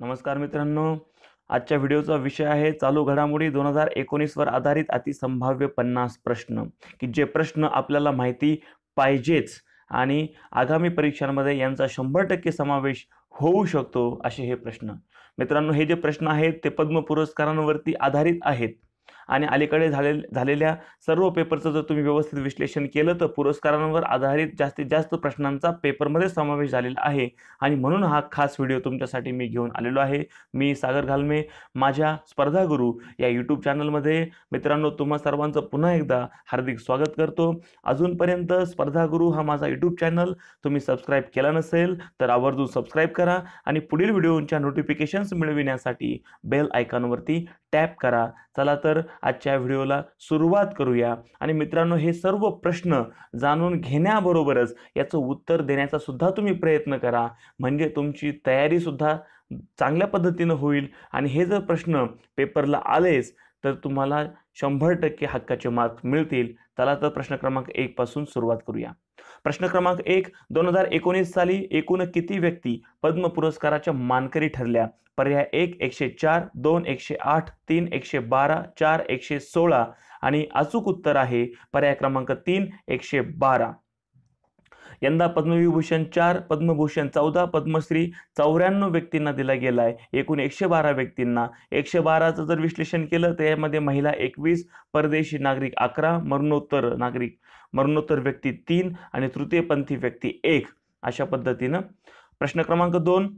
नमस्कार मित्रांनो. आजच्या व्हिडिओचा विषय आहे चालू घडामोडी दोन हजार एकोणीसवर आधारित अतिसंभाव्य पन्नास प्रश्न की जे प्रश्न आपल्याला माहिती पाहिजेच आणि आगामी परीक्षांमध्ये यांचा शंभर टक्के समावेश होऊ शकतो असे हे प्रश्न. मित्रांनो हे जे प्रश्न आहेत ते पद्म पुरस्कारांवरती आधारित आहेत. आणि अलीकडे झाले झालेल्या सर्व पेपरचं जर तुम्ही व्यवस्थित विश्लेषण केलं तर पुरस्कारांवर आधारित जास्तीत जास्त प्रश्नांचा पेपरमध्ये समावेश झालेला आहे. आणि म्हणून हा खास व्हिडिओ तुमच्यासाठी मी घेऊन आलेलो आहे. मी सागर घालमे माझ्या स्पर्धा गुरु या यूट्यूब चॅनलमध्ये मित्रांनो तुम्हा सर्वांचं पुन्हा एकदा हार्दिक स्वागत करतो. अजूनपर्यंत स्पर्धा गुरु हा माझा यूट्यूब चॅनल तुम्ही सबस्क्राईब केला नसेल तर आवर्जून सबस्क्राईब करा. आणि पुढील व्हिडिओच्या नोटिफिकेशन्स मिळविण्यासाठी बेल आयकॉनवरती टॅप करा. चला तर आजच्या व्हिडिओला सुरुवात करूया. आणि मित्रांनो हे सर्व प्रश्न जाणून घेण्याबरोबरच याचं उत्तर देण्याचा सुद्धा तुम्ही प्रयत्न करा. म्हणजे तुमची तयारी सुद्धा चांगल्या पद्धतीनं होईल. आणि हे जर प्रश्न पेपरला आलेच तर तुम्हाला शंभर टक्के हक्काचे मार्क्स मिळतील. चला तर प्रश्न क्रमांक एक पासून सुरुवात करूया. प्रश्न क्रमांक एक दोन हजार एकोणीस साली एकूण किती व्यक्ती पद्म पुरस्काराच्या मानकरी ठरल्या? पर्याय एक एकशे चार दोन एकशे आठ तीन एकशे बारा चार एकशे सोळा आणि अचूक उत्तर आहे. पर्याय क्रमांक तीन एकशे बारा. यंदा पद्मविभूषण चार पद्मभूषण चौदा पद्मश्री चौऱ्याण्णव व्यक्तींना दिला गेला आहे एकूण एकशे बारा व्यक्तींना. एकशे बाराचं जर विश्लेषण केलं तर यामध्ये महिला एकवीस परदेशी नागरिक अकरा मरणोत्तर नागरिक मरणोत्तर व्यक्ती तीन आणि तृतीयपंथी व्यक्ती एक. अशा पद्धतीनं प्रश्न क्रमांक दोन.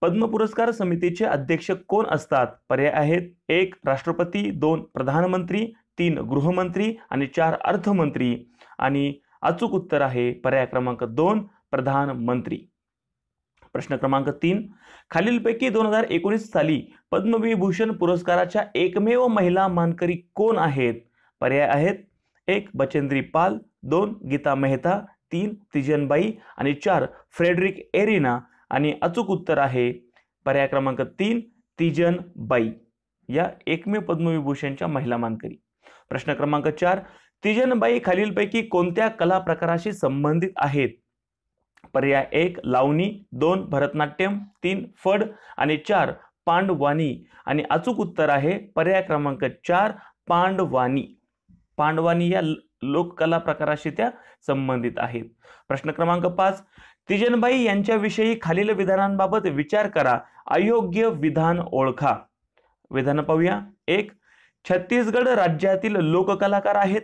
पद्म पुरस्कार समितीचे अध्यक्ष कोण असतात? पर्याय आहेत. एक राष्ट्रपती दोन प्रधानमंत्री तीन गृहमंत्री आणि चार अर्थमंत्री. आणि अचूक उत्तर आहे. पर्याय क्रमांक दोन प्रधानमंत्री प्रश्न क्रमांक तीन खालीलपैकी दोन हजार एकोणीस साली पद्मविभूषण पुरस्काराच्या एकमेव महिला मानकरी कोण आहेत? पर्याय आहेत. एक बचेंद्री पाल. दोन गीता मेहता. तीन तिजनबाई. आणि चार फ्रेडरिक एरिना. आणि अचूक उत्तर आहे. पर्याय क्रमांक तीन तिजन बाई या एकमेव पद्मविभूषणच्या महिला मानकरी. प्रश्न क्रमांक चार तिजनबाई खालीलपैकी कोणत्या कला प्रकाराशी संबंधित आहेत? पर्याय एक लावणी. दोन भरतनाट्यम. तीन फड. आणि चार पांडवानी. आणि अचूक उत्तर आहे पर्याय क्रमांक चार पांडवानी. पांडवानी या लोककला प्रकाराशी त्या संबंधित आहेत. प्रश्न क्रमांक पाच तिजनबाई यांच्याविषयी खालील विधानांबाबत विचार करा. अयोग्य विधान ओळखा. विधान पाहूया. एक छत्तीसगड राज्यातील लोककलाकार आहेत.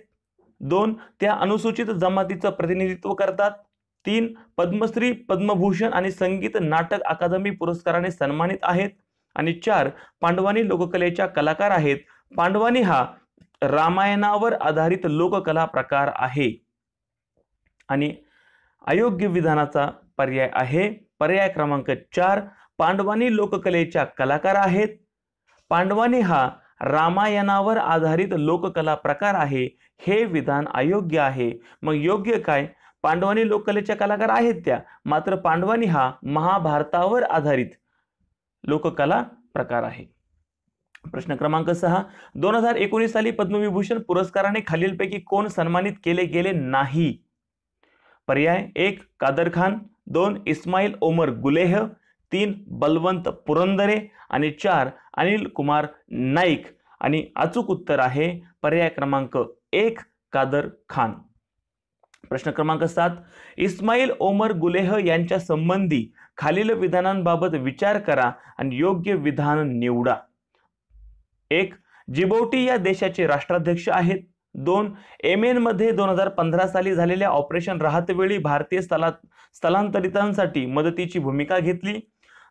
दोन त्या अनुसूचित जमातीचं प्रतिनिधित्व करतात. तीन पद्मश्री पद्मभूषण आणि संगीत नाटक अकादमी पुरस्काराने सन्मानित आहेत. आणि चार पांडवानी लोककलेच्या कलाकार आहेत. पांडवानी हा रामायणावर आधारित लोककला प्रकार आहे. आणि अयोग्य विधानाचा पर्याय आहे. पर्याय क्रमांक चार पांडवानी लोककलेच्या कलाकार आहेत. पांडवानी हा रामायणावर आधारित लोककला प्रकार आहे हे विधान अयोग्य आहे. मग योग्य काय? पांडवानी लोककलेच्या कलाकार आहेत त्या मात्र पांडवानी हा महाभारतावर आधारित लोककला प्रकार आहे. प्रश्न क्रमांक सहा दोन हजार एकोणीस साली पद्मविभूषण पुरस्काराने खालीलपैकी कोण सन्मानित केले गेले नाही? पर्याय एक कादर खान दोन इस्माईल ओमर गुलेह तीन बलवंत पुरंदरे आणि चार अनिल कुमार नाईक. आणि अचूक उत्तर आहे पर्याय क्रमांक एक कादर खान. प्रश्न क्रमांक सात इस्माईल ओमर गुलेह यांच्या संबंधी खालील विधानांबाबत विचार करा आणि योग्य विधान निवडा. एक जिबौटी या देशाचे राष्ट्राध्यक्ष आहेत. दोन एममध्ये दोन हजार पंधरा साली झालेल्या ऑपरेशन राहतवेळी भारतीय स्थला स्थलांतरितांसाठी मदतीची भूमिका घेतली.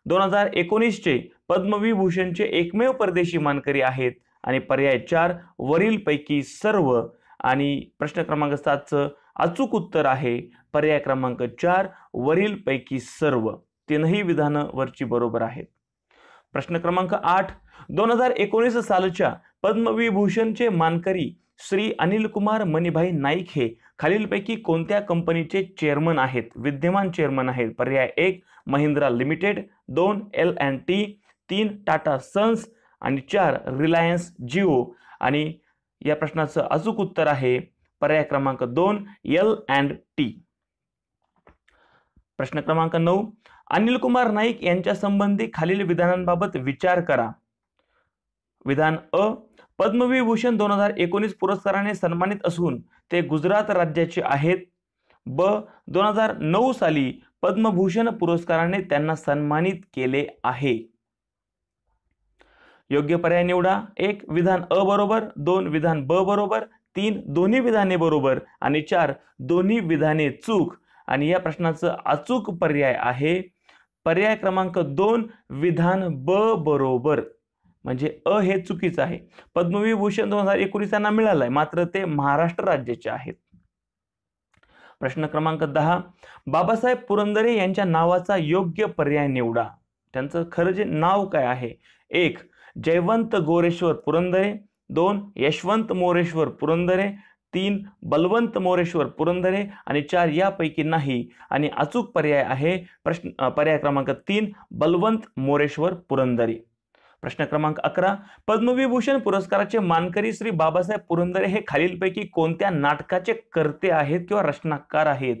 दोन हजार एकोणीसचे पद्मविभूषणचे एकमेव परदेशी मानकरी आहेत. आणि पर्याय चार वरीलपैकी सर्व आणि प्रश्न क्रमांक सातचं अचूक उत्तर आहे. पर्याय क्रमांक चार वरीलपैकी सर्व. तीनही विधानं वरची बरोबर आहेत. प्रश्न क्रमांक आठ दोन हजार एकोणीस सालच्या पद्मविभूषणचे मानकरी श्री अनिल कुमार मणिभाई नाईक हे खालीलपैकी कोणत्या कंपनीचे चेअरमन आहेत? विद्यमान चेअरमन आहेत. पर्याय एक महिंद्रा लिमिटेड. दोन एल अँड टी तीन टाटा सन्स आणि चार रिलायन्स जिओ. आणि या प्रश्नाचं अचूक उत्तर आहे पर्याय क्रमांक दोन एल अँड टी. प्रश्न क्रमांक नऊ अनिल कुमार नाईक यांच्या संबंधी खालील विधानांबाबत विचार करा. विधान अ पद्मविभूषण दोन हजार एकोणीस पुरस्काराने सन्मानित असून ते गुजरात राज्याचे आहेत. ब दोन हजार नऊ साली पद्मभूषण पुरस्काराने त्यांना सन्मानित केले आहे. योग्य पर्याय निवडा. एक विधान अ बरोबर. दोन विधान ब बरोबर. तीन दोन्ही विधाने बरोबर. आणि चार दोन्ही विधाने चूक. आणि या प्रश्नाचं अचूक पर्याय आहे. पर्याय क्रमांक दोन विधान ब बरोबर. म्हणजे अ हे चुकीचं आहे. पद्मविभूषण दोन हजार एकोणीस त्यांना मिळालं आहे मात्र ते महाराष्ट्र राज्याचे आहेत. प्रश्न क्रमांक दहा. बाबासाहेब पुरंदरे यांच्या नावाचा योग्य पर्याय निवडा. त्यांचं खरं जे नाव काय आहे? एक जयवंत गोरेश्वर पुरंदरे. दोन यशवंत मोरेश्वर पुरंदरे. तीन बलवंत मोरेश्वर पुरंदरे. आणि चार यापैकी नाही. आणि अचूक पर्याय आहे प्रश्न पर्याय क्रमांक तीन बलवंत मोरेश्वर पुरंदरे. प्रश्न क्रमांक अकरा पद्मविभूषण पुरस्काराचे मानकरी श्री बाबासाहेब पुरंदरे हे खालीलपैकी कोणत्या नाटकाचे कर्ते आहेत किंवा रचनाकार आहेत?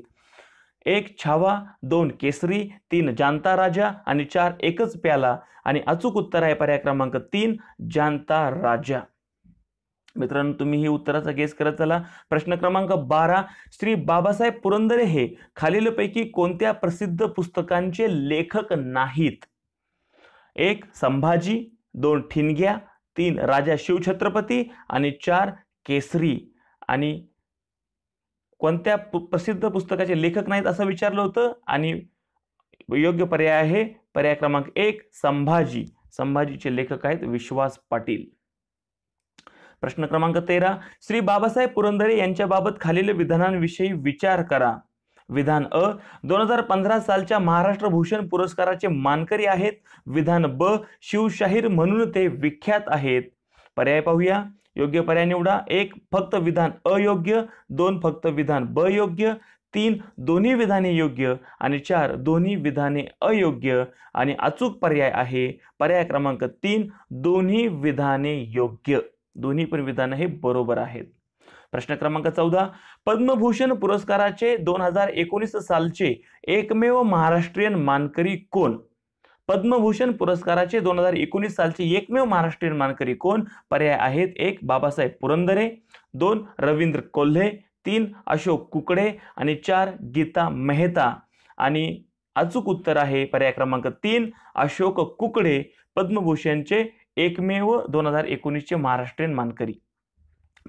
एक छावा दोन केसरी तीन जानता राजा आणि चार एकच प्याला आणि अचूक उत्तर आहे पर्याय क्रमांक तीन जानता राजा. मित्रांनो तुम्ही ही उत्तराचा गेस करत चला. प्रश्न क्रमांक बारा श्री बाबासाहेब पुरंदरे हे खालीलपैकी कोणत्या प्रसिद्ध पुस्तकांचे लेखक नाहीत? एक संभाजी दोन ठिणग्या तीन राजा शिवछत्रपती आणि चार केसरी. आणि कोणत्या प्रसिद्ध पुस्तकाचे लेखक नाहीत असं विचारलं होतं आणि योग्य पर्याय आहे. पर्याय क्रमांक एक संभाजी. संभाजीचे लेखक आहेत विश्वास पाटील. प्रश्न क्रमांक तेरा श्री बाबासाहेब पुरंदरे यांच्याबाबत खालील विधानांविषयी विचार करा. विधान अ. दोन हजार पंधरा सालच्या महाराष्ट्र भूषण पुरस्काराचे मानकरी आहेत. विधान ब. शिवशाहीर म्हणून ते विख्यात आहेत. पर्याय पाहूया. योग्य पर्याय निवडा. एक फक्त विधान अयोग्य दोन फक्त विधान ब योग्य. तीन दोन्ही विधाने योग्य. आणि चार दोन्ही विधाने अयोग्य. आणि अचूक पर्याय आहे. पर्याय क्रमांक तीन दोन्ही विधाने योग्य. दोन्ही पण विधानं हे बरोबर आहेत. प्रश्न क्रमांक चौदा. पद्मभूषण पुरस्काराचे दोन हजार एकोणीस सालचे एकमेव महाराष्ट्रीयन मानकरी कोण? पद्मभूषण पुरस्काराचे दोन हजार एकोणीस सालचे एकमेव महाराष्ट्रीयन मानकरी कोण? पर्याय आहेत एक बाबासाहेब पुरंदरे. दोन रवींद्र कोल्हे. तीन अशोक कुकडे. आणि चार गीता मेहता. आणि अचूक उत्तर आहे पर्याय क्रमांक तीन अशोक कुकडे. पद्मभूषणचे एकमेव दोन हजार एकोणीसचे महाराष्ट्रीयन मानकरी.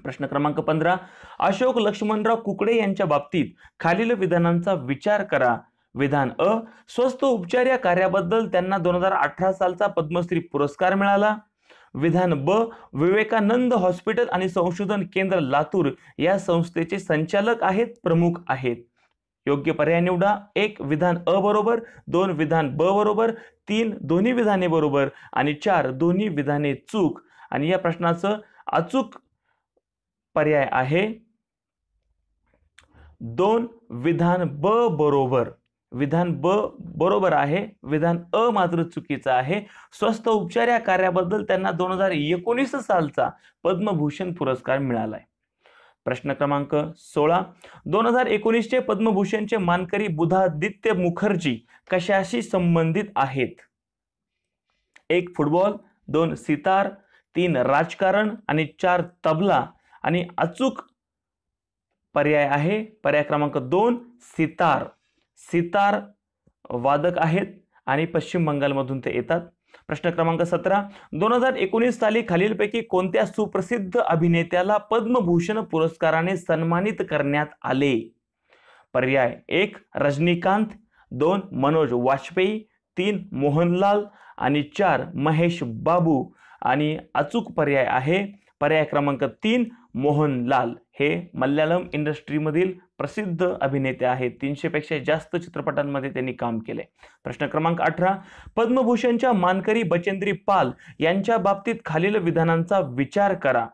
प्रश्न क्रमांक पंधरा. अशोक लक्ष्मणराव कुकडे यांच्या बाबतीत खालील विधानांचा विचार करा. विधान अ. स्वस्त उपचार या कार्याबद्दल त्यांना दोन हजार अठरा सालचा पद्मश्री पुरस्कार मिळाला. विधान ब. विवेकानंद हॉस्पिटल आणि संशोधन केंद्र लातूर या संस्थेचे संचालक आहेत प्रमुख आहेत. योग्य पर्याय निवडा. एक विधान अ बरोबर. दोन विधान ब बरोबर. तीन दोन्ही विधाने बरोबर. आणि चार दोन्ही विधाने चूक. आणि या प्रश्नाचं अचूक पर्याय आहे. दोन विधान ब बरोबर. विधान ब बरोबर आहे विधान अ मात्र चुकीचं आहे. स्वस्त उपचार या कार्याबद्दल त्यांना दोन हजार एकोणीस सालचा पद्मभूषण पुरस्कार मिळालाय. प्रश्न क्रमांक सोळा दोन हजार एकोणीसचे पद्मभूषणचे मानकरी बुधादित्य मुखर्जी कशाशी संबंधित आहेत? एक फुटबॉल दोन सितार तीन राजकारण आणि चार तबला आणि अचूक पर्याय आहे पर्याय क्रमांक दोन सितार. सितार वादक आहेत आणि पश्चिम बंगालमधून ते येतात. प्रश्न क्रमांक सतरा दोन हजार एकोणीस साली खालीलपैकी कोणत्या सुप्रसिद्ध अभिनेत्याला पद्मभूषण पुरस्काराने सन्मानित करण्यात आले? पर्याय एक रजनीकांत. दोन मनोज वाजपेयी. तीन मोहनलाल. आणि चार महेश बाबू. आणि अचूक पर्याय आहे पर्याय क्रमांक तीन मोहनलाल. हे मल्याळम इंडस्ट्रीमधील प्रसिद्ध अभिनेते आहेत. तीनशेपेक्षा जास्त चित्रपटांमध्ये त्यांनी काम केले. प्रश्न क्रमांक अठरा पद्मभूषणच्या मानकरी बचेंद्री पाल यांच्या बाबतीत खालील विधानांचा विचार करा.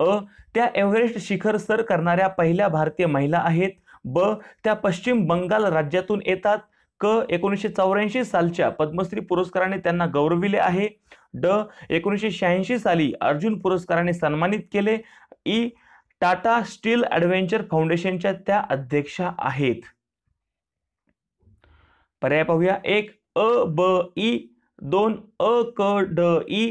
अ त्या एव्हरेस्ट शिखर सर करणाऱ्या पहिल्या भारतीय महिला आहेत. ब त्या पश्चिम बंगाल राज्यातून येतात. क एकोणीसशे चौऱ्याऐंशी सालच्या पद्मश्री पुरस्काराने त्यांना गौरविले आहे. ड एकोणीसशे शहाऐंशी साली अर्जुन पुरस्काराने सन्मानित केले. ई टाटा स्टील ॲडव्हेंचर फाउंडेशनच्या त्या अध्यक्षा आहेत. पर्याय पाहूया. एक अ ब ई दोन अ क ड ई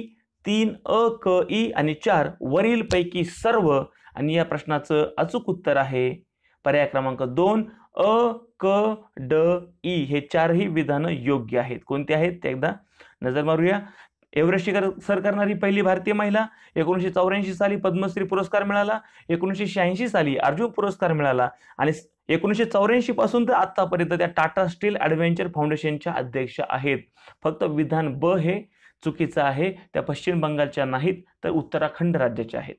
तीन अ क ई आणि चार वरील पैकी सर्व आणि या प्रश्नाचं अचूक उत्तर आहे. पर्याय क्रमांक दोन अ क ड ई हे चारही विधानं योग्य आहेत. कोणते आहेत? ते एकदा नजर मारूया. एव्हरेस्ट शिखर सर करणारी पहिली भारतीय महिला एकोणीसशे चौऱ्याऐंशी साली पद्मश्री पुरस्कार मिळाला एकोणीसशे शहाऐंशी साली अर्जुन पुरस्कार मिळाला आणि एकोणीसशे चौऱ्याऐंशी पासून तर आतापर्यंत त्या टाटा स्टील ॲडव्हेंचर फाउंडेशनच्या अध्यक्ष आहेत. फक्त विधान ब हे चुकीचं आहे त्या पश्चिम बंगालच्या नाहीत तर उत्तराखंड राज्याच्या आहेत.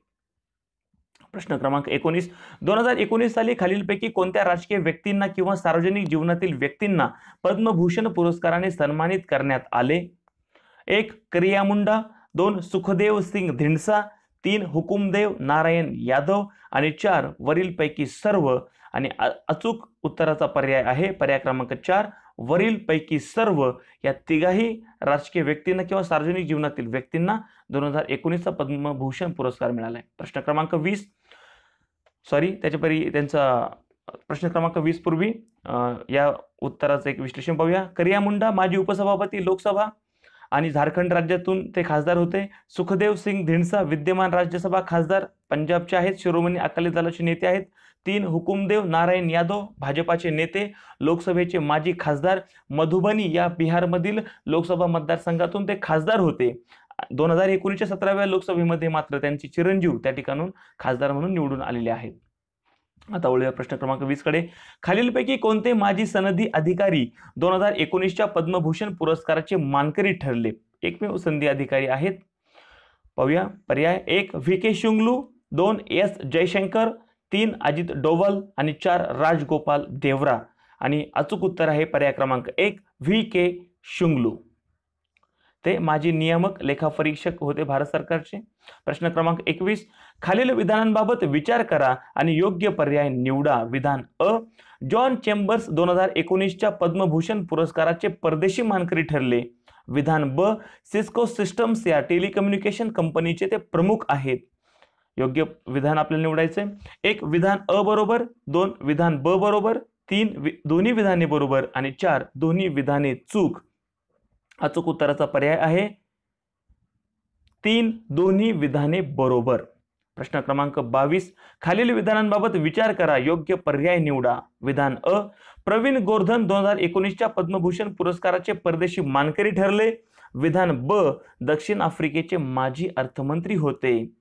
प्रश्न क्रमांक एकोणीस. दोन हजार एकोणीस साली खालीलपैकी कोणत्या राजकीय व्यक्तींना किंवा सार्वजनिक जीवनातील व्यक्तींना पद्मभूषण पुरस्काराने सन्मानित करण्यात आले? एक करिया मुंडा दोन सुखदेव सिंग धिंडसा तीन हुकुमदेव नारायण यादव आणि चार वरीलपैकी सर्व आणि अचूक उत्तराचा पर्याय आहे. पर्याय क्रमांक चार वरीलपैकी सर्व या तिघाही राजकीय व्यक्तींना किंवा सार्वजनिक जीवनातील व्यक्तींना दोन हजार एकोणीसचा पद्मभूषण पुरस्कार मिळाला आहे प्रश्न क्रमांक वीस. सॉरी त्याच्यापरी त्यांचा प्रश्न क्रमांक वीस पूर्वी या उत्तराचं एक विश्लेषण पाहूया. करिया मुंडा माजी उपसभापती लोकसभा आणि झारखंड राज्यातून ते खासदार होते. सुखदेव सिंग धिंडसा विद्यमान राज्यसभा खासदार पंजाबचे आहेत. शिरोमणी अकाली दलाचे नेते आहेत. तीन हुकुमदेव नारायण यादव भाजपाचे नेते लोकसभेचे माजी खासदार मधुबनी या बिहारमधील लोकसभा मतदारसंघातून ते खासदार होते. दोन हजार एकोणीसच्या सतराव्या लोकसभेमध्ये मात्र त्यांची चिरंजीव त्या ठिकाणून खासदार म्हणून निवडून आलेले आहेत. आता वळूया प्रश्न क्रमांक वीसकडे. खालीलपैकी कोणते माजी सनदी अधिकारी दोन हजार एकोणीसच्या पद्मभूषण पुरस्काराचे मानकरी ठरले? एकमेव संधी अधिकारी आहेत. पाहूया पर्याय एक व्ही के शुंगलू दोन एस जयशंकर तीन अजित डोवल आणि चार राजगोपाल देवरा. आणि अचूक उत्तर आहे पर्याय क्रमांक एक व्ही के शुंगलू. ते माजी नियामक लेखापरीक्षक होते भारत सरकारचे. प्रश्न क्रमांक एकवीस. खालील विधानांबाबत विचार करा आणि योग्य पर्याय निवडा. विधान अ. जॉन चेंबर्स दोन हजार एकोणीसच्या पद्मभूषण पुरस्काराचे परदेशी मानकरी ठरले. विधान ब. सिस्को सिस्टम्स या टेलिकम्युनिकेशन कंपनीचे ते प्रमुख आहेत. योग्य विधान आपल्याला निवडायचे एक विधान अ बरोबर. दोन विधान ब बरोबर. तीन वि दोन्ही विधाने बरोबर. आणि चार दोन्ही विधाने चूक. अचूक उत्तराचा पर्याय आहे. तीन दोन्ही विधाने बरोबर. प्रश्न क्रमांक बावीस. खालील विधानांबाबत विचार करा. योग्य पर्याय निवडा. विधान अ. प्रवीण गोर्धन दोन हजार एकोणीसच्या पद्मभूषण पुरस्काराचे परदेशी मानकरी ठरले. विधान ब. दक्षिण आफ्रिकेचे माजी अर्थमंत्री होते.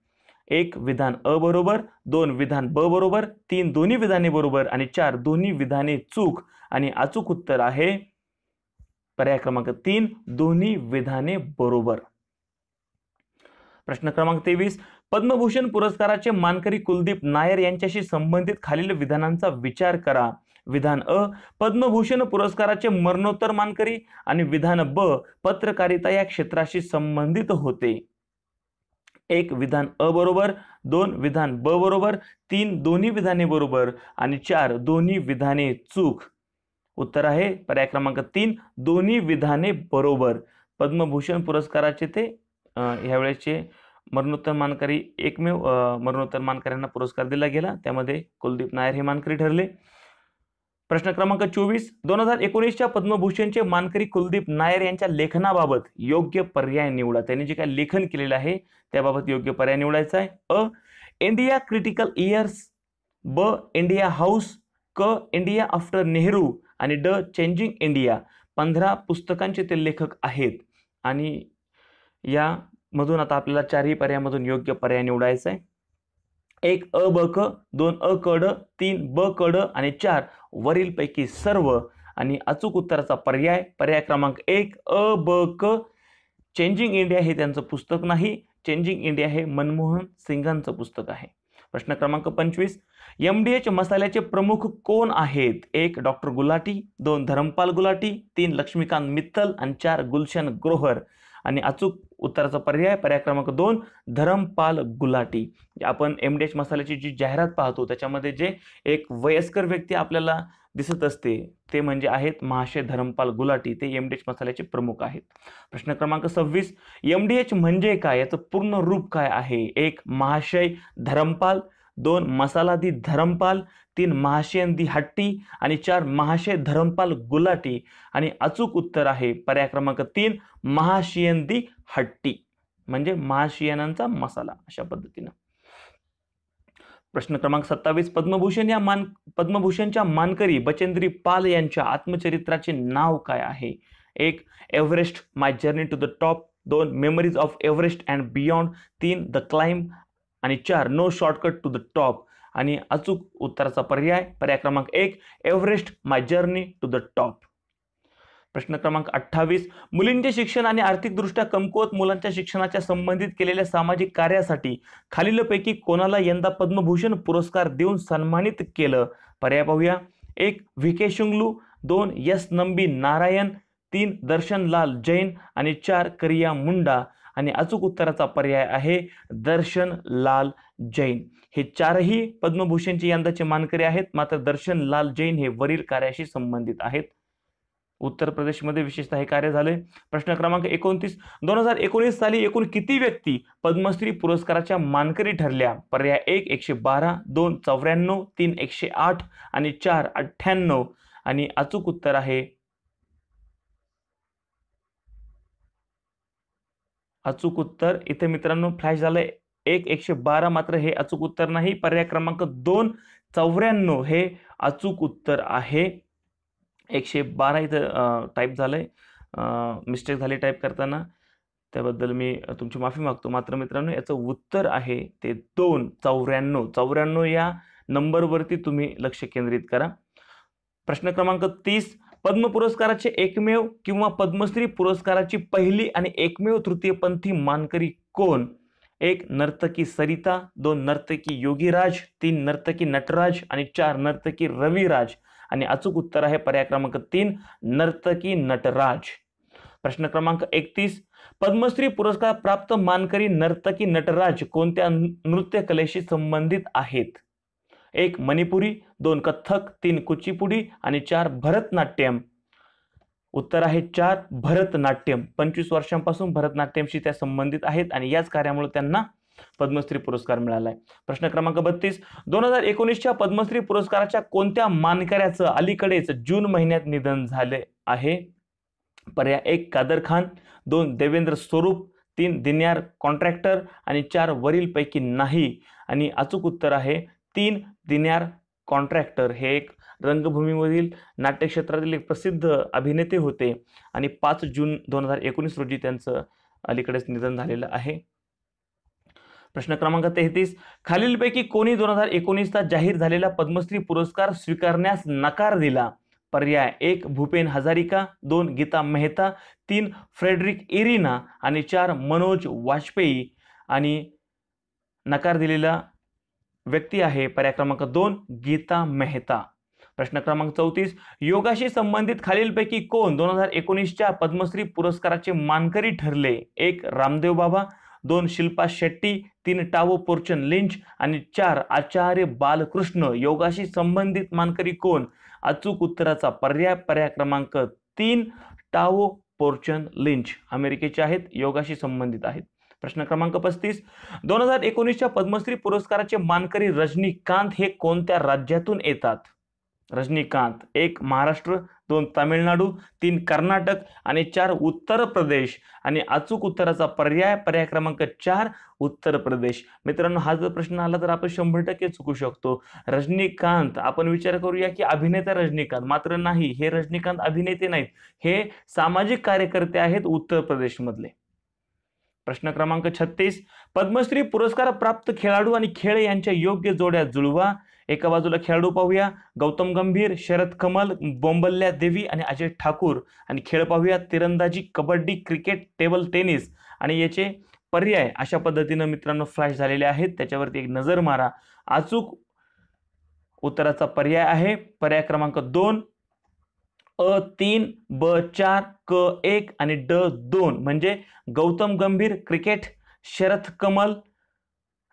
एक विधान अ बरोबर. दोन विधान ब बरोबर. तीन दोन्ही विधाने बरोबर. आणि चार दोन्ही विधाने चूक आणि अचूक उत्तर आहे. पर्याय क्रमांक तीन दोन्ही विधाने बरोबर. प्रश्न क्रमांक तेवीस पद्मभूषण पुरस्काराचे मानकरी कुलदीप नायर यांच्याशी संबंधित खालील विधानांचा विचार करा. विधान अ पद्मभूषण पुरस्काराचे मरणोत्तर मानकरी आणि विधान ब पत्रकारिता या क्षेत्राशी संबंधित होते. एक विधान अ बरोबर दोन विधान ब बरोबर तीन दोन्ही विधाने बरोबर आणि चार दोन्ही विधाने चूक. उत्तर आहे पर्याय क्रमांक तीन दोन्ही विधाने बरोबर. पद्मभूषण पुरस्काराचे ते ह्यावेळेचे मरणोत्तर मानकरी एकमेव मरणोत्तर मानकऱ्यांना पुरस्कार दिला गेला. त्यामध्ये कुलदीप नायर हे मानकरी ठरले. प्रश्न क्रमांक चोवीस. दोन हजार एकोणीसच्या पद्मभूषणचे मानकरी कुलदीप नायर यांच्या लेखनाबाबत योग्य पर्याय निवडा. त्यांनी जे काही लेखन केलेलं आहे त्याबाबत योग्य पर्याय निवडायचा आहे. अ इंडिया क्रिटिकल इयर्स ब इंडिया हाऊस क इंडिया आफ्टर नेहरू आणि ड चेंजिंग इंडिया पंधरा पुस्तकांचे ते लेखक आहेत. आणि या मधून आता आपल्याला चारही पर्यायामधून योग्य पर्याय निवडायचा आहे. एक अ ब क दोन अ कड तीन ब कड आणि चार वरीलपैकी सर्व आणि अचूक उत्तराचा पर्याय पर्याय क्रमांक एक अ ब क चेंजिंग इंडिया हे त्यांचं पुस्तक नाही. चेंजिंग इंडिया हे मनमोहन सिंगांचं पुस्तक आहे. प्रश्न क्रमांक पंचवीस एम डी एच मसाल्याचे प्रमुख कोण आहेत? एक डॉक्टर गुलाटी दोन धरमपाल गुलाटी तीन लक्ष्मीकांत मित्तल आणि चार गुलशन ग्रोहर आणि अचूक उत्तराचा पर्याय पर्याय क्रमांक दोन धरमपाल गुलाटी. आपण एम डी एच मसाल्याची जी जाहिरात पाहतो त्याच्यामध्ये जे एक वयस्कर व्यक्ती आपल्याला दिसत असते ते म्हणजे आहेत महाशय धरमपाल गुलाटी. ते एम डी एच मसाल्याचे प्रमुख आहेत. प्रश्न क्रमांक सव्वीस एम डी एच म्हणजे काय? याचं पूर्ण रूप काय आहे? एक महाशय धरमपाल दोन मसाला दी धरमपाल तीन महाशयंदी हट्टी. आणि चार महाशय धरमपाल गुलाटी. आणि अचूक उत्तर आहे पर्याय क्रमांक तीन महाशियंदी हट्टी म्हणजे महाशियानांचा मसाला अशा पद्धतीनं. प्रश्न क्रमांक सत्तावीस पद्मभूषण या मान पद्मभूषणच्या मानकरी बचेंद्री पाल यांच्या आत्मचरित्राचे नाव काय आहे? एक Everest my journey to the top. दोन memories of Everest and beyond. तीन द क्लाइंब आणि चार no shortcut to the top. आणि अचूक उत्तराचा पर्याय पर्याय क्रमांक एक Everest my journey to the top. प्रश्न क्रमांक अठ्ठावीस. मुलींचे शिक्षण आणि आर्थिकदृष्ट्या कमकुवत मुलांच्या शिक्षणाच्या संबंधित केलेल्या सामाजिक कार्यासाठी खालीलपैकी कोणाला यंदा पद्मभूषण पुरस्कार देऊन सन्मानित केलं? पर्याय पाहूया. एक व्ही. के. शुंगलू. दोन यस नंबी नारायण. तीन दर्शनलाल जैन. आणि चार करिया मुंडा. आणि अचूक उत्तराचा पर्याय आहे दर्शन लाल जैन. हे चारही पद्मभूषणचे यंदाचे मानकरी आहेत. मात्र दर्शन लाल जैन हे वरील कार्याशी संबंधित आहेत. उत्तर प्रदेशमध्ये विशेषतः हे कार्य झाले प्रश्न क्रमांक एकोणतीस. दोन हजार एकोणीस साली एकूण किती व्यक्ती पद्मश्री पुरस्काराच्या मानकरी ठरल्या? पर्याय एक एकशे बारा दोन चौऱ्याण्णव तीन एकशे आठ आणि चार अठ्ठ्याण्णव. आणि अचूक उत्तर आहे अचूक उत्तर. इथे मित्रांनो फ्लॅश झालंय. एक एकशे बारा मात्र हे अचूक उत्तर नाही. पर्याय क्रमांक दोन चौऱ्याण्णव हे अचूक उत्तर आहे. एकशे बारा इथं टाईप झालं आहे मिस्टेक झाली टाईप करताना. त्याबद्दल मी तुमची माफी मागतो. मात्र मित्रांनो याचं उत्तर आहे ते दोन चौऱ्याण्णव. चौऱ्याण्णव या नंबरवरती तुम्ही लक्ष केंद्रित करा. प्रश्न क्रमांक तीस पद्म पुरस्काराचे एकमेव किंवा पद्मश्री पुरस्काराची पहिली आणि एकमेव तृतीयपंथी मानकरी कोण? एक नर्तकी सरिता दोन नर्तकी योगीराज तीन नर्तकी नटराज आणि चार नर्तकी रविराज. आणि अचूक उत्तर आहे पर्याय क्रमांक तीन नर्तकी नटराज. प्रश्न क्रमांक एकतीस पद्मश्री पुरस्कार प्राप्त मानकरी नर्तकी नटराज कोणत्या नृत्य कलेशी संबंधित आहेत? एक मणिपुरी दोन कथ्थक तीन कुचिपुडी आणि चार भरतनाट्यम. उत्तर आहे चार भरतनाट्यम. पंचवीस वर्षांपासून भरतनाट्यमशी त्या संबंधित आहेत आणि याच कार्यामुळे त्यांना पद्मश्री पुरस्कार मिळाला आहे प्रश्न क्रमांक बत्तीस. दोन हजार एकोणीसच्या पद्मश्री पुरस्काराच्या कोणत्या मानकऱ्याचं अलीकडेच जून महिन्यात निधन झाले आहे? पर्याय एक कादर खान. दोन देवेंद्र स्वरूप. तीन दिन्यार कॉन्ट्रॅक्टर. आणि चार वरीलपैकी नाही आणि अचूक उत्तर आहे तीन दिन्यार कॉन्ट्रॅक्टर. हे एक रंगभूमीमधील नाट्यक्षेत्रातील एक प्रसिद्ध अभिनेते होते. आणि पाच जून दोन हजार एकोणीस रोजी त्यांचं अलीकडेच निधन झालेलं आहे. प्रश्न क्रमांक तेहतीस. खालीलपैकी कोणी दोन हजार एकोणीसचा जाहीर झालेला पद्मश्री पुरस्कार स्वीकारण्यास नकार दिला? पर्याय एक भूपेन हजारिका. दोन गीता मेहता. तीन फ्रेडरिक इरिना. आणि चार मनोज वाजपेयी. आणि नकार दिलेला व्यक्ती आहे पर्याय क्रमांक दोन गीता मेहता. प्रश्न क्रमांक चौतीस. योगाशी संबंधित खालीलपैकी कोण दोन हजार एकोणीसच्या पद्मश्री पुरस्काराचे मानकरी ठरले? एक रामदेव बाबा. दोन शिल्पा शेट्टी तीन टावो पोर्चन लिंच आणि चार आचार्य बालकृष्ण. योगाशी संबंधित मानकरी कोण? अचूक उत्तराचा पर्याय पर्याय क्रमांक तीन टावो पोर्चन लिंच. अमेरिकेचे आहेत योगाशी संबंधित आहेत. प्रश्न क्रमांक पस्तीस. दोन हजार एकोणीसच्या पद्मश्री पुरस्काराचे मानकरी रजनीकांत हे कोणत्या राज्यातून येतात? रजनीकांत एक महाराष्ट्र दोन तामिळनाडू तीन कर्नाटक आणि चार उत्तर प्रदेश. आणि अचूक उत्तराचा पर्याय पर्याय क्रमांक चार उत्तर प्रदेश. मित्रांनो हा जर प्रश्न आला तर आपण शंभर टक्के चुकू शकतो. रजनीकांत आपण विचार करूया की अभिनेता रजनीकांत मात्र नाही हे रजनीकांत अभिनेते नाहीत. हे सामाजिक कार्यकर्ते आहेत उत्तर प्रदेशमधले. प्रश्न क्रमांक छत्तीस. पद्मश्री पुरस्कार प्राप्त खेळाडू आणि खेळ यांच्या योग्य जोड्या जुळवा. एका बाजूला खेळाडू पाहूया. गौतम गंभीर शरद कमल बोंबल्ल्या देवी आणि अजय ठाकूर. आणि खेळ पाहूया तिरंदाजी कबड्डी क्रिकेट टेबल टेनिस. आणि याचे पर्याय अशा पद्धतीनं मित्रांनो फ्लॅश झालेले आहेत. त्याच्यावरती एक नजर मारा. अचूक उत्तराचा पर्याय आहे. पर्याय क्रमांक दोन. अ तीन ब चार क एक आणि ड दोन. म्हणजे Gautam Gambhir cricket Sharad Kamal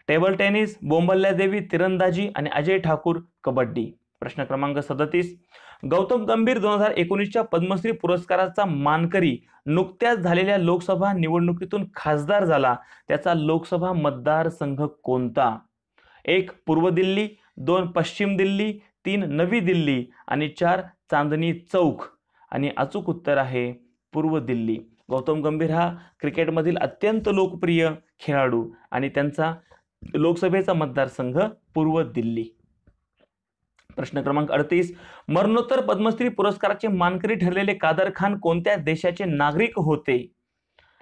table tennis Bombayla Devi तिरंदाजी आणि अजय ठाकूर कबड्डी. प्रश्न क्रमांक सदतीस. गौतम गंभीर दोन हजार एकोणीसच्या पद्मश्री पुरस्काराचा मानकरी नुकत्याच झालेल्या लोकसभा निवडणुकीतून खासदार झाला. त्याचा लोकसभा मतदारसंघ कोणता? एक पूर्व दिल्ली दोन पश्चिम दिल्ली तीन नवी दिल्ली आणि चार चांदणी चौक. आणि अचूक उत्तर आहे पूर्व दिल्ली. गौतम गंभीर हा क्रिकेटमधील अत्यंत लोकप्रिय खेळाडू आणि त्यांचा लोकसभेचा मतदारसंघ पूर्व दिल्ली. प्रश्न क्रमांक अडतीस. मरणोत्तर पद्मश्री पुरस्काराचे मानकरी ठरलेले कादर खान कोणत्या देशाचे नागरिक होते?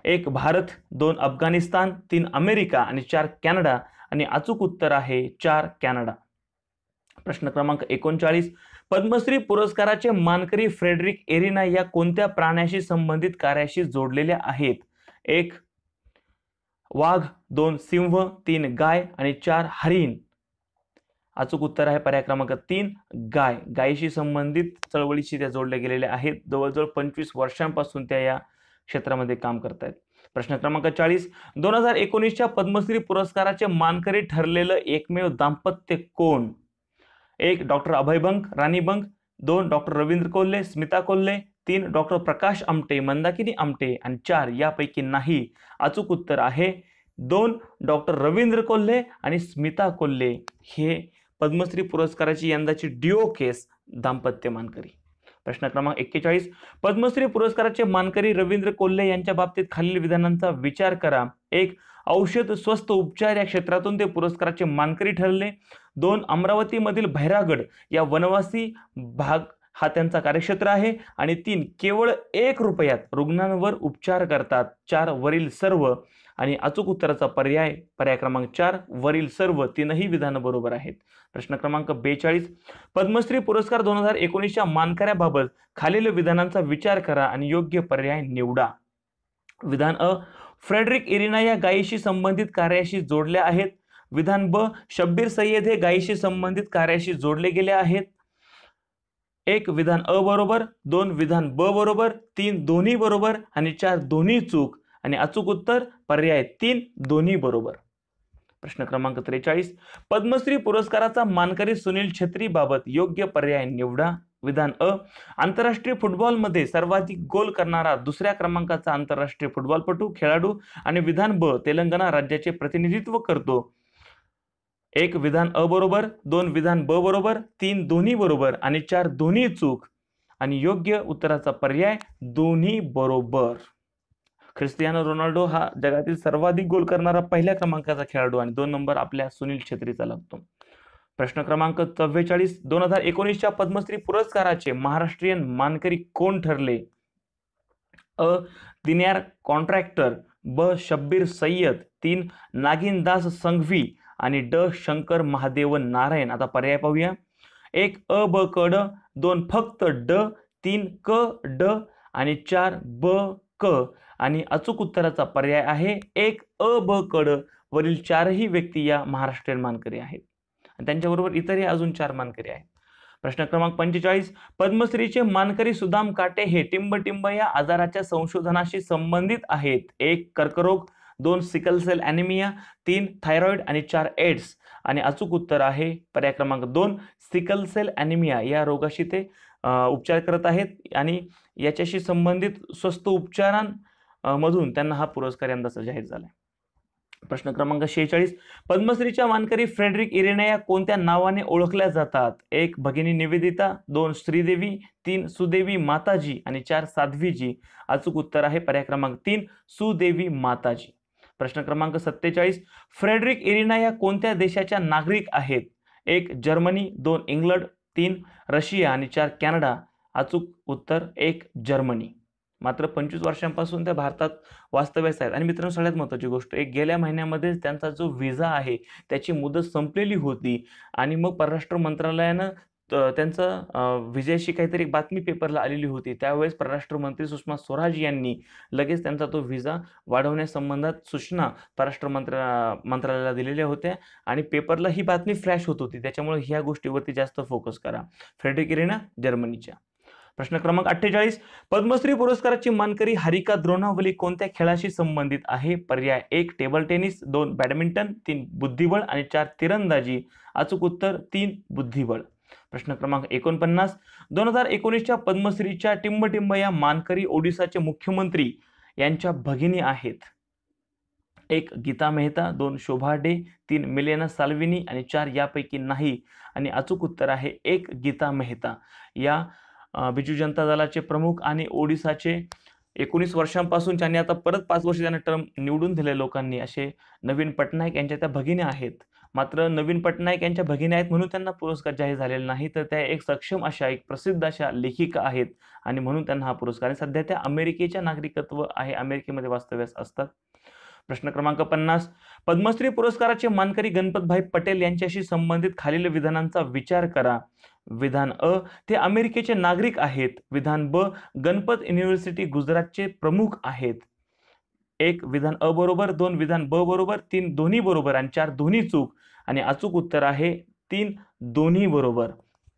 एक भारत दोन अफगाणिस्तान तीन अमेरिका आणि चार कॅनडा आणि अचूक उत्तर आहे चार कॅनडा. प्रश्न क्रमांक एकोणचाळीस. पद्मश्री पुरस्काराचे मानकरी फ्रेडरिक एरिना या कोणत्या प्राण्याशी संबंधित कार्याशी जोडलेल्या आहेत? एक वाघ दोन सिंह तीन गाय आणि चार हरिण. अचूक उत्तर आहे पर्याय क्रमांक तीन गाय. गायीशी संबंधित चळवळीशी त्या जोडल्या गेलेल्या आहेत. जवळजवळ पंचवीस वर्षांपासून त्या या क्षेत्रामध्ये काम करत आहेत प्रश्न क्रमांक चाळीस दोन हजार एकोणीसच्या पद्मश्री पुरस्काराचे मानकरी ठरलेलं एकमेव दाम्पत्य कोण? एक डॉक्टर अभय बंक राणी बंक दोन डॉक्टर रवींद्र कोल्हे स्मिता कोल्हे तीन डॉक्टर प्रकाश आमटे मंदाकिनी आमटे आणि चार यापैकी नाही. अचूक उत्तर आहे दोन डॉक्टर रवींद्र कोल्हे आणि स्मिता कोल्हे. हे पद्मश्री पुरस्काराची यंदाची डिओ केस दाम्पत्य मानकरी. प्रश्न क्रमांक एक्केचाळीस. पद्मश्री पुरस्काराचे मानकरी रवींद्र कोल्हे यांच्या बाबतीत खालील विधानांचा विचार करा. एक औषध स्वस्त उपचार या क्षेत्रातून ते पुरस्काराचे मानकरी ठरले. दोन अमरावतीमधील भैरागड या वनवासी भाग हा त्यांचा कार्यक्षेत्र आहे आणि तीन केवळ एक रुपयात रुग्णांवर उपचार करतात चार वरील सर्व आणि अचूक उत्तराचा पर्याय पर्याय क्रमांक चार वरील सर्व तीनही विधानं बरोबर आहेत. प्रश्न क्रमांक बेचाळीस पद्मश्री पुरस्कार दोन हजार एकोणीसच्या मानकऱ्याबाबत खालील विधानांचा विचार करा आणि योग्य पर्याय निवडा. विधान अ फ्रेडरिक इरिना या गायीशी संबंधित कार्याशी जोडल्या आहेत. विधान ब शब्बीर सय्यद हे गायीशी संबंधित कार्याशी जोडले गेले आहेत. एक विधान अ बरोबर दोन विधान ब बरोबर तीन दोन्ही बरोबर आणि चार दोन्ही चूक. आणि अचूक उत्तर पर्याय तीन दोन्ही बरोबर. प्रश्न क्रमांक त्रेचाळीस. पद्मश्री पुरस्काराचा मानकरी सुनील छत्री बाबत योग्य पर्याय निवडा. विधान अ. आंतरराष्ट्रीय फुटबॉलमध्ये सर्वाधिक गोल करणारा दुसऱ्या क्रमांकाचा आंतरराष्ट्रीय फुटबॉलपटू खेळाडू आणि विधान ब तेलंगणा राज्याचे प्रतिनिधित्व करतो. एक विधान अ बरोबर दोन विधान ब बरोबर तीन दोन्ही बरोबर आणि चार दोन्ही चूक. आणि योग्य उत्तराचा पर्याय दोन्ही बरोबर. ख्रिस्तियानो रोनाल्डो हा जगातील सर्वाधिक गोल करणारा पहिल्या क्रमांकाचा खेळाडू आणि दोन नंबर आपल्या सुनील छत्रीचा लागतो. प्रश्न क्रमांक चव्वेचाळीस दोन हजार एकोणीसच्या पद्मश्री पुरस्काराचे महाराष्ट्रीयन मानकरी कोण ठरले? अ. दिन्यार कॉन्ट्रॅक्टर ब. शब्बीर सय्यद तीन. नागिनदास संघवी आणि ड शंकर महादेवन नारायण. आता पर्याय पाहूया. एक अ ब क ड दोन फक्त ड तीन क ड आणि चार ब क. आणि अचूक उत्तराचा पर्याय आहे एक अ ब क ड. वरील चारही व्यक्ती या महाराष्ट्रीयन मानकरी आहेत. आणि त्यांच्याबरोबर इतरही अजून चार मानकरी आहेत. प्रश्न क्रमांक पंचेचाळीस. पद्मश्रीचे मानकरी सुदाम काटे हे टिंब टिंब या आजाराच्या संशोधनाशी संबंधित आहेत. एक कर्करोग दोन सिकल सेल ॲनिमिया तीन थायरॉईड आणि चार एड्स आणि अचूक उत्तर आहे पर्याय क्रमांक दोन सिकल सेल ॲनिमिया या रोगाशी ते उपचार करत आहेत आणि याच्याशी संबंधित स्वस्त उपचारांमधून त्यांना हा पुरस्कार यंदाचा जाहीर झाला प्रश्न क्रमांक शेहेचाळीस पद्मश्रीच्या मानकरी फ्रेडरिक इरेना या कोणत्या नावाने ओळखल्या जातात? एक भगिनी निवेदिता दोन श्रीदेवी तीन सुदेवी माताजी आणि चार साध्वीजी. अचूक उत्तर आहे पर्याय क्रमांक तीन सुदेवी माताजी. प्रश्न क्रमांक सत्तेचाळीस. फ्रेडरिक इरिना या कोणत्या देशाच्या नागरिक आहेत? एक जर्मनी दोन इंग्लंड तीन रशिया आणि चार कॅनडा. अचूक उत्तर एक जर्मनी. मात्र पंचवीस वर्षांपासून त्या भारतात वास्तव्यास आहेत आणि मित्रांनो सगळ्यात महत्त्वाची गोष्ट एक गेल्या महिन्यामध्येच त्यांचा जो व्हिसा आहे त्याची मुदत संपलेली होती. आणि मग परराष्ट्र मंत्रालयानं त्यांचं विजयाशी काहीतरी बातमी पेपरला आलेली होती. त्यावेळेस परराष्ट्र मंत्री सुषमा स्वराज यांनी लगेच त्यांचा तो व्हिसा वाढवण्यासंबंधात सूचना परराष्ट्र मंत्रा मंत्रालयाला दिलेल्या होत्या आणि पेपरला ही बातमी फ्लॅश होत होती. त्याच्यामुळे ह्या गोष्टीवरती जास्त फोकस करा. फ्रेडरिक इरेना जर्मनीच्या. प्रश्न क्रमांक अठ्ठेचाळीस. पद्मश्री पुरस्काराची मानकरी हरिका द्रोणावली कोणत्या खेळाशी संबंधित आहे? पर्याय एक टेबल टेनिस. दोन बॅडमिंटन. तीन बुद्धिबळ. आणि चार तिरंदाजी. अचूक उत्तर तीन बुद्धिबळ. प्रश्न क्रमांक एकोणपन्नास. दोन हजार एकोणीसच्या पद्मश्रीच्या टिंबटिंब या मानकरी ओडिसाचे मुख्यमंत्री यांच्या भगिनी आहेत. एक गीता मेहता दोन शोभा डे तीन मिलेना साल्विनी आणि चार यापैकी नाही आणि अचूक उत्तर आहे एक गीता मेहता. या बिजू जनता दलाचे प्रमुख आणि ओडिसाचे एकोणीस वर्षांपासून त्यांनी आता परत पाच वर्ष त्यांना टर्म निवडून दिले लोकांनी असे नवीन पटनायक यांच्या त्या भगिनी आहेत. मात्र नवीन पटनायक यांच्या भगिनी आहेत म्हणून त्यांना पुरस्कार जाहीर झालेला नाही तर त्या एक सक्षम अशा एक प्रसिद्ध अशा लेखिका आहेत आणि म्हणून त्यांना हा पुरस्कार आणि सध्या त्या अमेरिकेच्या नागरिकत्व आहे अमेरिकेमध्ये वास्तव्यास असतात. प्रश्न क्रमांक पन्नास पद्मश्री पुरस्काराचे मानकरी गणपतभाई पटेल यांच्याशी संबंधित खालील विधानांचा विचार करा. विधान अ ते अमेरिकेचे नागरिक आहेत. विधान ब गणपत युनिव्हर्सिटी गुजरातचे प्रमुख आहेत. एक विधान अ बरोबर दोन विधान ब बरोबर तीन दोन्ही बरोबर आणि चार दोन्ही चूक. आणि अचूक उत्तर आहे तीन दोन्ही बरोबर.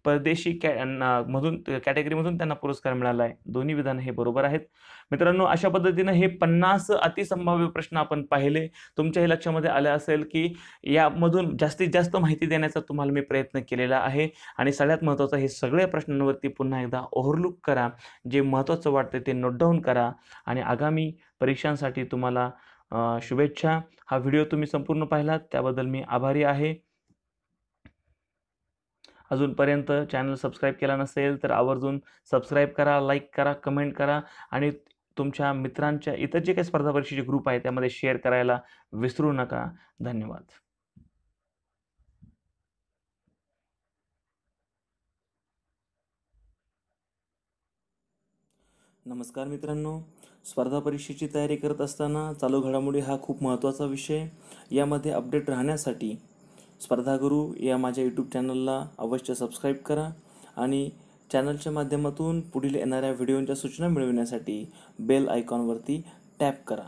परदेशी कॅ मधून कॅटेगरीमधून त्यांना पुरस्कार मिळाला आहे दोन्ही विधान हे बरोबर आहेत. मित्रांनो अशा पद्धतीनं हे पन्नास अतिसंभाव्य प्रश्न आपण पाहिले. तुमच्याही लक्षामध्ये आलं असेल की यामधून जास्तीत जास्त माहिती देण्याचा तुम्हाला मी प्रयत्न केलेला आहे. आणि सगळ्यात महत्त्वाचं हे सगळ्या प्रश्नांवरती पुन्हा एकदा ओव्हरलुक करा. जे महत्त्वाचं वाटतं ते नोट डाऊन करा. आणि आगामी परीक्षांसाठी तुम्हाला शुभेच्छा. हा व्हिडिओ तुम्ही संपूर्ण पाहिलात त्याबद्दल मी आभारी आहे. अजूनपर्यंत चॅनल सबस्क्राईब केला नसेल तर आवर्जून सबस्क्राईब करा लाईक करा कमेंट करा आणि तुमच्या मित्रांच्या इतर जे काही स्पर्धा परीक्षेचे ग्रुप आहे त्यामध्ये शेअर करायला विसरू नका. धन्यवाद. नमस्कार मित्रांनो. स्पर्धा परीक्षेची तयारी करत असताना चालू घडामोडी हा खूप महत्त्वाचा विषय. यामध्ये अपडेट राहण्यासाठी स्पर्धागुरू या माझ्या यूट्यूब चॅनलला अवश्य सबस्क्राईब करा आणि चॅनलच्या माध्यमातून पुढील येणाऱ्या व्हिडिओंच्या सूचना मिळविण्यासाठी बेल आयकॉनवरती टॅप करा.